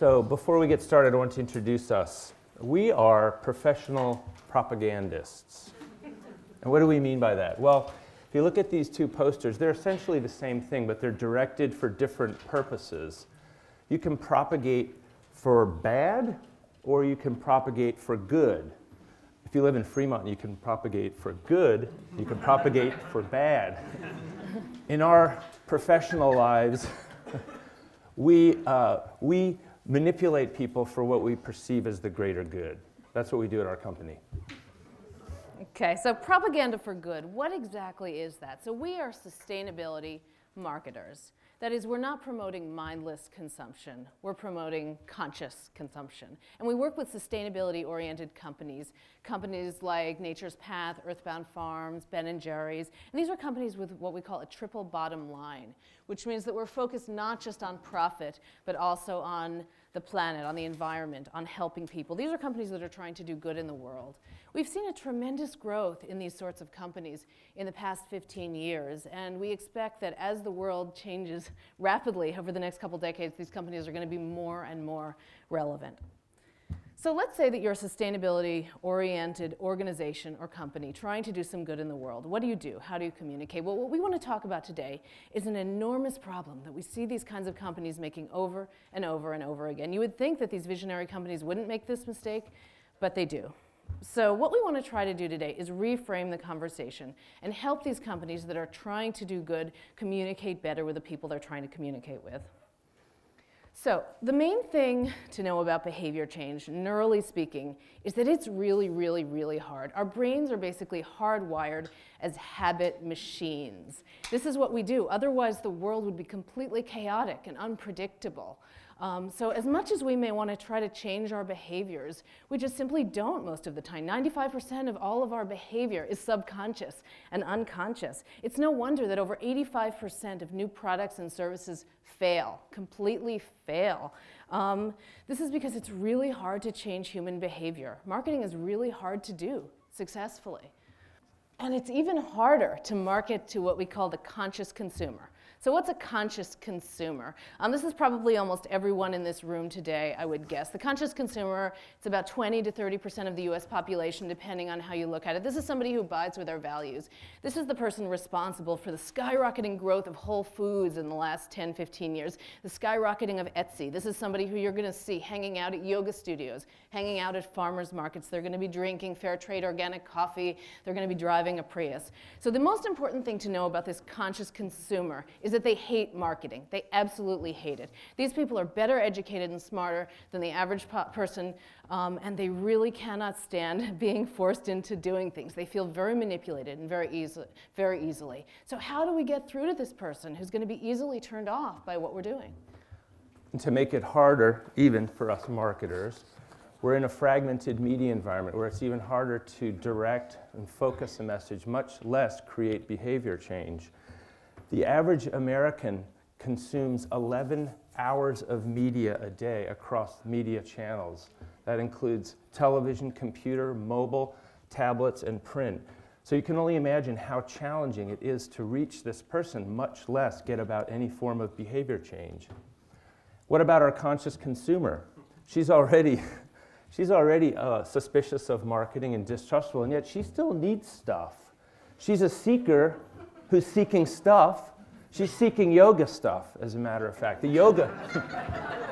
So before we get started, I want to introduce us. We are professional propagandists. And what do we mean by that? Well, if you look at these two posters, they're essentially the same thing, but they're directed for different purposes. You can propagate for bad, or you can propagate for good. If you live in Fremont, you can propagate for good, you can propagate for bad. In our professional lives, we, uh, we manipulate people for what we perceive as the greater good. That's what we do at our company. Okay, so propaganda for good. What exactly is that? So we are sustainability marketers. That is, we're not promoting mindless consumption. We're promoting conscious consumption. And we work with sustainability-oriented companies, companies like Nature's Path, Earthbound Farms, Ben & Jerry's. And these are companies with what we call a triple bottom line, which means that we're focused not just on profit, but also on the planet, on the environment, on helping people. These are companies that are trying to do good in the world. We've seen a tremendous growth in these sorts of companies in the past 15 years, and we expect that as the world changes rapidly over the next couple decades, these companies are going to be more and more relevant. So let's say that you're a sustainability-oriented organization or company trying to do some good in the world. What do you do? How do you communicate? Well, what we want to talk about today is an enormous problem that we see these kinds of companies making over and over and over again. You would think that these visionary companies wouldn't make this mistake, but they do. So what we want to try to do today is reframe the conversation and help these companies that are trying to do good communicate better with the people they're trying to communicate with. So the main thing to know about behavior change, neurally speaking, is that it's really, really, really hard. Our brains are basically hardwired as habit machines. This is what we do. Otherwise, the world would be completely chaotic and unpredictable. Um, so as much as we may want to try to change our behaviors, we just simply don't most of the time. 95% of all of our behavior is subconscious and unconscious. It's no wonder that over 85% of new products and services fail, completely fail. Um, this is because it's really hard to change human behavior. Marketing is really hard to do successfully. And it's even harder to market to what we call the conscious consumer. So what's a conscious consumer? Um, this is probably almost everyone in this room today, I would guess. The conscious consumer, it's about 20 to 30% of the US population, depending on how you look at it. This is somebody who buys with their values. This is the person responsible for the skyrocketing growth of Whole Foods in the last 10, 15 years, the skyrocketing of Etsy. This is somebody who you're gonna see hanging out at yoga studios, hanging out at farmers markets. They're gonna be drinking fair trade organic coffee. They're gonna be driving a Prius. So the most important thing to know about this conscious consumer is is that they hate marketing. They absolutely hate it. These people are better educated and smarter than the average person, um, and they really cannot stand being forced into doing things. They feel very manipulated and very, easy, very easily. So how do we get through to this person who's going to be easily turned off by what we're doing? And to make it harder, even for us marketers, we're in a fragmented media environment where it's even harder to direct and focus a message, much less create behavior change. The average American consumes 11 hours of media a day across media channels. That includes television, computer, mobile, tablets, and print. So you can only imagine how challenging it is to reach this person, much less get about any form of behavior change. What about our conscious consumer? She's already, she's already uh, suspicious of marketing and distrustful, and yet she still needs stuff. She's a seeker who's seeking stuff. She's seeking yoga stuff, as a matter of fact. The yoga,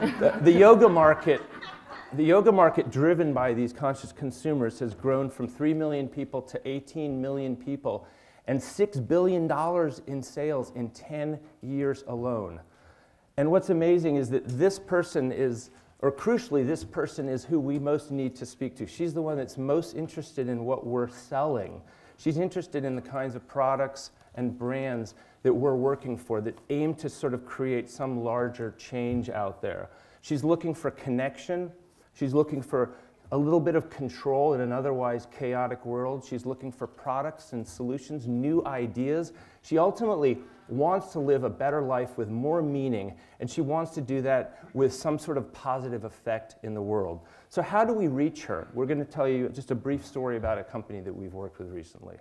the, the yoga market, the yoga market driven by these conscious consumers has grown from 3 million people to 18 million people and $6 billion in sales in 10 years alone. And what's amazing is that this person is, or crucially, this person is who we most need to speak to. She's the one that's most interested in what we're selling. She's interested in the kinds of products and brands that we're working for that aim to sort of create some larger change out there. She's looking for connection. She's looking for a little bit of control in an otherwise chaotic world. She's looking for products and solutions, new ideas. She ultimately wants to live a better life with more meaning, and she wants to do that with some sort of positive effect in the world. So, how do we reach her? We're going to tell you just a brief story about a company that we've worked with recently.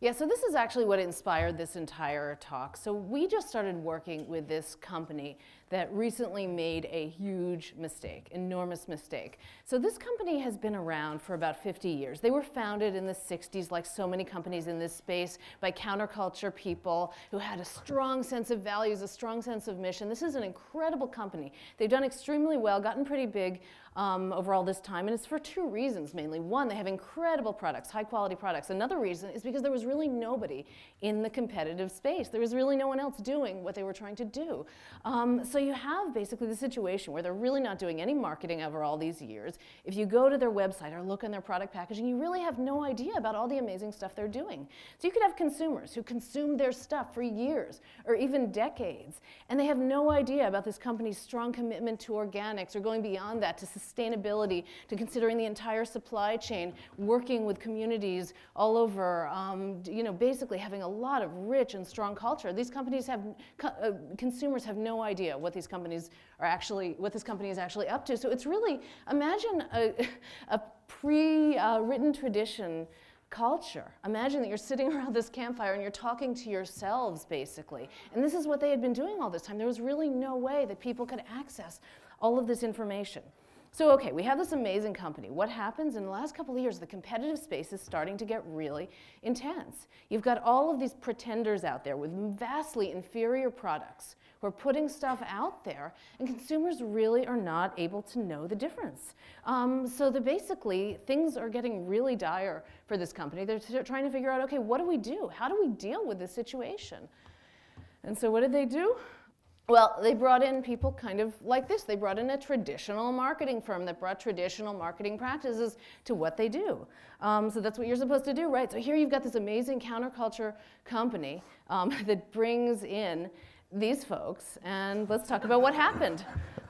Yeah, so this is actually what inspired this entire talk. So we just started working with this company that recently made a huge mistake, enormous mistake. So this company has been around for about 50 years. They were founded in the 60s, like so many companies in this space, by counterculture people who had a strong sense of values, a strong sense of mission. This is an incredible company. They've done extremely well, gotten pretty big um, over all this time, and it's for two reasons mainly. One, they have incredible products, high quality products. Another reason is because there was really nobody in the competitive space. There was really no one else doing what they were trying to do. Um, so you have basically the situation where they're really not doing any marketing over all these years. If you go to their website or look in their product packaging, you really have no idea about all the amazing stuff they're doing. So you could have consumers who consume their stuff for years or even decades, and they have no idea about this company's strong commitment to organics or going beyond that to to considering the entire supply chain, working with communities all over, um, you know, basically having a lot of rich and strong culture. These companies have, co uh, consumers have no idea what these companies are actually, what this company is actually up to. So it's really, imagine a, a pre-written uh, tradition culture. Imagine that you're sitting around this campfire and you're talking to yourselves, basically. And this is what they had been doing all this time. There was really no way that people could access all of this information. So, okay, we have this amazing company. What happens in the last couple of years? The competitive space is starting to get really intense. You've got all of these pretenders out there with vastly inferior products who are putting stuff out there, and consumers really are not able to know the difference. Um, so, basically, things are getting really dire for this company. They're trying to figure out okay, what do we do? How do we deal with this situation? And so, what did they do? Well, they brought in people kind of like this. They brought in a traditional marketing firm that brought traditional marketing practices to what they do. Um, so that's what you're supposed to do, right? So here you've got this amazing counterculture company um, that brings in these folks, and let's talk about what happened.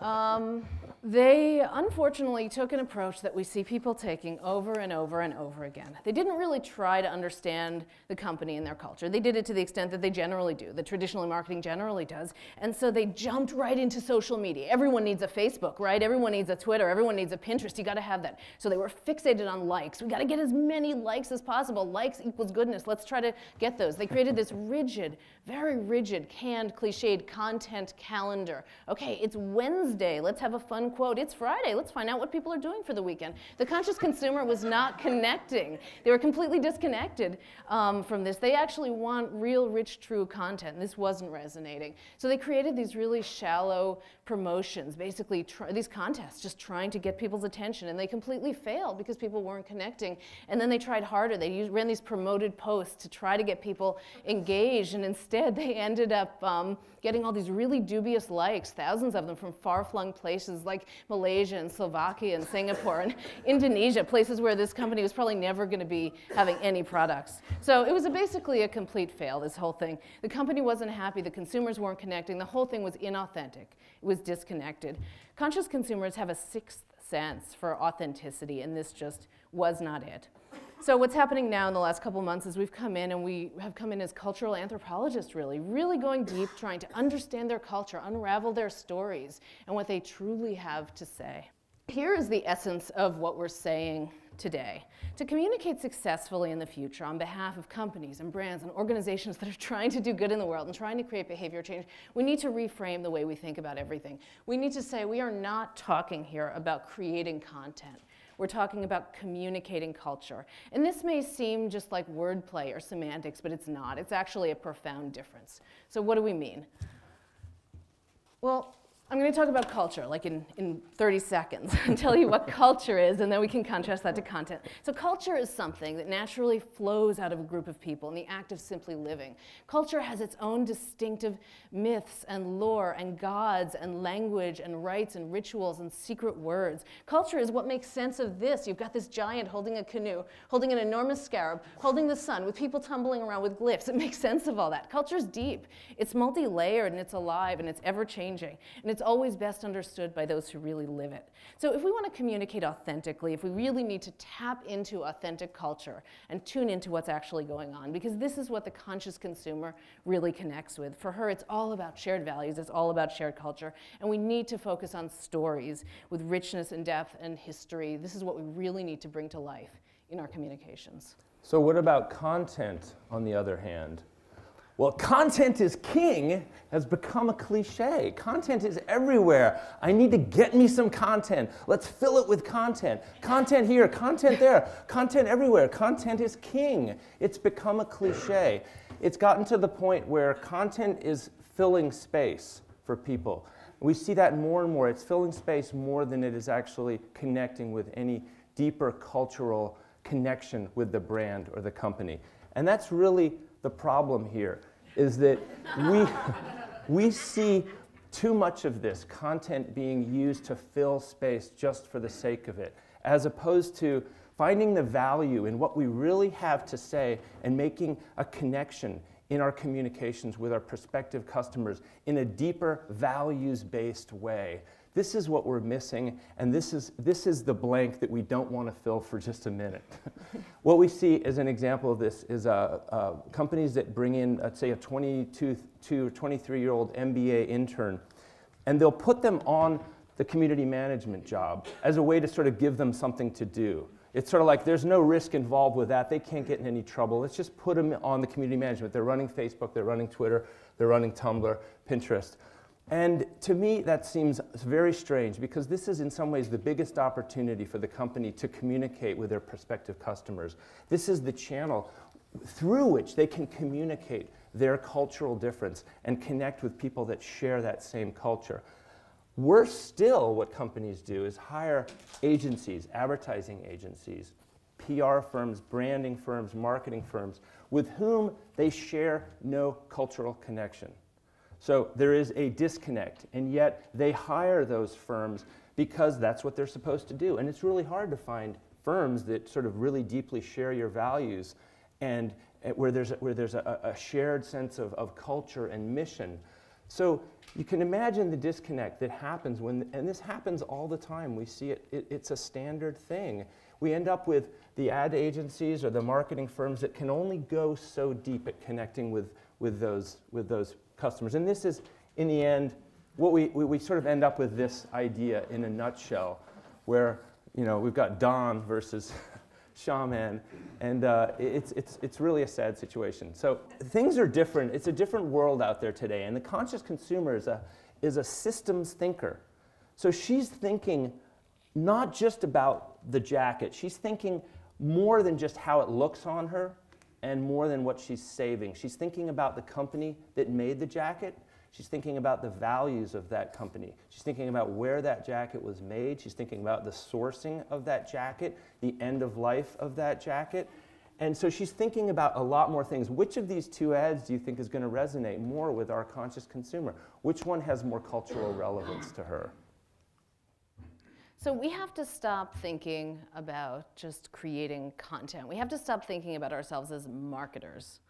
Um, they unfortunately took an approach that we see people taking over and over and over again. They didn't really try to understand the company and their culture. They did it to the extent that they generally do, that traditional marketing generally does. And so they jumped right into social media. Everyone needs a Facebook, right? Everyone needs a Twitter. Everyone needs a Pinterest. You got to have that. So they were fixated on likes. We got to get as many likes as possible. Likes equals goodness. Let's try to get those. They created this rigid, very rigid, canned, cliched content calendar. Okay, it's Wednesday. Let's have a fun quote. It's Friday. Let's find out what people are doing for the weekend. The conscious consumer was not connecting. They were completely disconnected um, from this. They actually want real, rich, true content, this wasn't resonating. So they created these really shallow promotions, basically these contests, just trying to get people's attention, and they completely failed because people weren't connecting. And then they tried harder. They used, ran these promoted posts to try to get people engaged, and instead they ended up um, getting all these really dubious likes, thousands of them from far-flung places like Malaysia and Slovakia and Singapore and Indonesia, places where this company was probably never going to be having any products. So it was a basically a complete fail, this whole thing. The company wasn't happy, the consumers weren't connecting, the whole thing was inauthentic. It was disconnected. Conscious consumers have a sixth sense for authenticity, and this just was not it. So what's happening now in the last couple months is we've come in and we have come in as cultural anthropologists really, really going deep, trying to understand their culture, unravel their stories, and what they truly have to say. Here is the essence of what we're saying today. To communicate successfully in the future on behalf of companies and brands and organizations that are trying to do good in the world and trying to create behavior change, we need to reframe the way we think about everything. We need to say we are not talking here about creating content. We're talking about communicating culture. And this may seem just like wordplay or semantics, but it's not. It's actually a profound difference. So what do we mean? Well, I'm going to talk about culture, like in, in 30 seconds, and tell you what culture is, and then we can contrast that to content. So culture is something that naturally flows out of a group of people in the act of simply living. Culture has its own distinctive myths and lore and gods and language and rites and rituals and secret words. Culture is what makes sense of this. You've got this giant holding a canoe, holding an enormous scarab, holding the sun, with people tumbling around with glyphs. It makes sense of all that. Culture is deep. It's multi-layered and it's alive and it's ever-changing. And it's always best understood by those who really live it. So if we want to communicate authentically, if we really need to tap into authentic culture and tune into what's actually going on, because this is what the conscious consumer really connects with. For her, it's all about shared values, it's all about shared culture, and we need to focus on stories with richness and depth and history. This is what we really need to bring to life in our communications. So, what about content, on the other hand? Well, content is king has become a cliche. Content is everywhere. I need to get me some content. Let's fill it with content. Content here, content there, content everywhere. Content is king. It's become a cliche. It's gotten to the point where content is filling space for people. We see that more and more. It's filling space more than it is actually connecting with any deeper cultural connection with the brand or the company. And that's really the problem here is that we, we see too much of this content being used to fill space just for the sake of it, as opposed to finding the value in what we really have to say and making a connection in our communications with our prospective customers in a deeper, values based way this is what we're missing, and this is, this is the blank that we don't want to fill for just a minute. what we see as an example of this is uh, uh, companies that bring in, let's say, a 22 to 23 year old MBA intern, and they'll put them on the community management job as a way to sort of give them something to do. It's sort of like there's no risk involved with that. They can't get in any trouble. Let's just put them on the community management. They're running Facebook, they're running Twitter, they're running Tumblr, Pinterest. And to me, that seems very strange because this is, in some ways, the biggest opportunity for the company to communicate with their prospective customers. This is the channel through which they can communicate their cultural difference and connect with people that share that same culture. Worse still, what companies do is hire agencies, advertising agencies, PR firms, branding firms, marketing firms, with whom they share no cultural connection. So there is a disconnect, and yet they hire those firms because that's what they're supposed to do. And it's really hard to find firms that sort of really deeply share your values and eh, where there's, a, where there's a, a shared sense of, of culture and mission. So you can imagine the disconnect that happens when, and this happens all the time. We see it, it, it's a standard thing. We end up with the ad agencies or the marketing firms that can only go so deep at connecting with, with, those, with those customers. And this is, in the end, what we, we, we sort of end up with this idea in a nutshell, where you know, we've got Don versus Shaman, and uh, it's, it's, it's really a sad situation. So things are different. It's a different world out there today, and the conscious consumer is a, is a systems thinker. So she's thinking not just about the jacket, she's thinking more than just how it looks on her, and more than what she's saving. She's thinking about the company that made the jacket. She's thinking about the values of that company. She's thinking about where that jacket was made. She's thinking about the sourcing of that jacket, the end of life of that jacket. And so she's thinking about a lot more things. Which of these two ads do you think is going to resonate more with our conscious consumer? Which one has more cultural relevance to her? So we have to stop thinking about just creating content. We have to stop thinking about ourselves as marketers.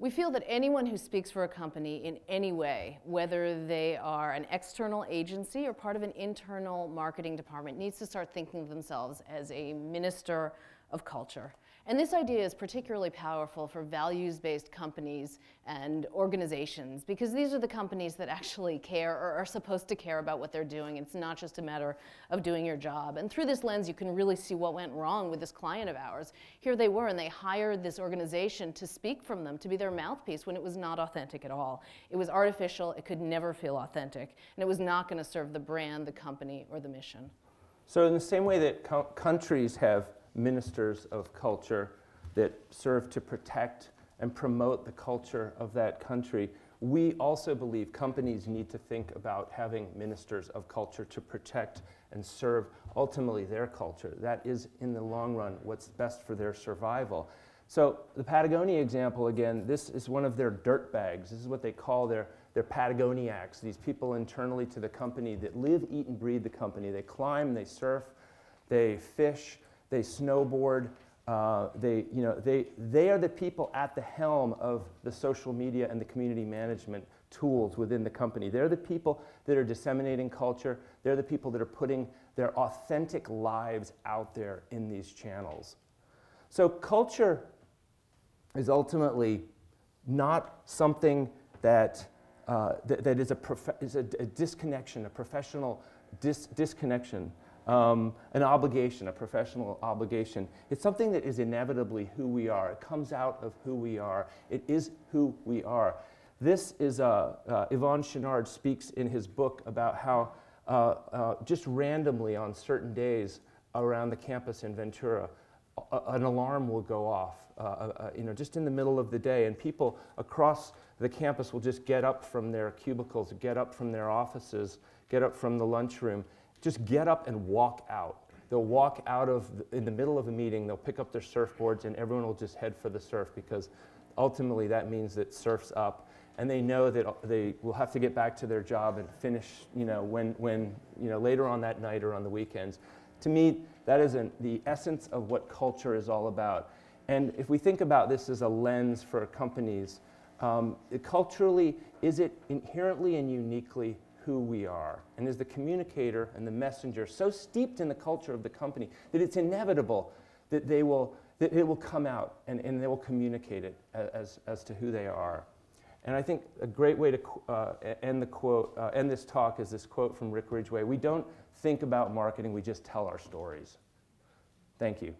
We feel that anyone who speaks for a company in any way, whether they are an external agency or part of an internal marketing department, needs to start thinking of themselves as a minister of culture. And this idea is particularly powerful for values-based companies and organizations because these are the companies that actually care or are supposed to care about what they're doing. It's not just a matter of doing your job. And through this lens, you can really see what went wrong with this client of ours. Here they were, and they hired this organization to speak from them, to be their mouthpiece when it was not authentic at all. It was artificial, it could never feel authentic, and it was not going to serve the brand, the company, or the mission. So in the same way that co countries have ministers of culture that serve to protect and promote the culture of that country. We also believe companies need to think about having ministers of culture to protect and serve ultimately their culture. That is, in the long run, what's best for their survival. So, the Patagonia example again, this is one of their dirt bags. This is what they call their, their Patagoniacs, these people internally to the company that live, eat, and breathe the company. They climb, they surf, they fish, they snowboard. Uh, they, you know, they, they are the people at the helm of the social media and the community management tools within the company. They're the people that are disseminating culture. They're the people that are putting their authentic lives out there in these channels. So culture is ultimately not something that, uh, that, is, a, is a, a, disconnection, a professional dis disconnection um, an obligation, a professional obligation. It's something that is inevitably who we are. It comes out of who we are. It is who we are. This is, uh, uh, Chouinard speaks in his book about how uh, uh, just randomly on certain days around the campus in Ventura, an alarm will go off, uh, uh, you know, just in the middle of the day, and people across the campus will just get up from their cubicles, get up from their offices, get up from the lunchroom, just get up and walk out. They'll walk out of, the, in the middle of a meeting, they'll pick up their surfboards, and everyone will just head for the surf because ultimately that means that surf's up. And they know that they will have to get back to their job and finish, you know, when, when you know, later on that night or on the weekends. To me, that is an, the essence of what culture is all about. And if we think about this as a lens for companies, um, culturally, is it inherently and uniquely who we are? And is the communicator and the messenger so steeped in the culture of the company that it's inevitable that they will, that it will come out and, and they will communicate it as, as to who they are? And I think a great way to uh, end the quote, uh, end this talk is this quote from Rick Ridgeway. We don't think about marketing, we just tell our stories. Thank you.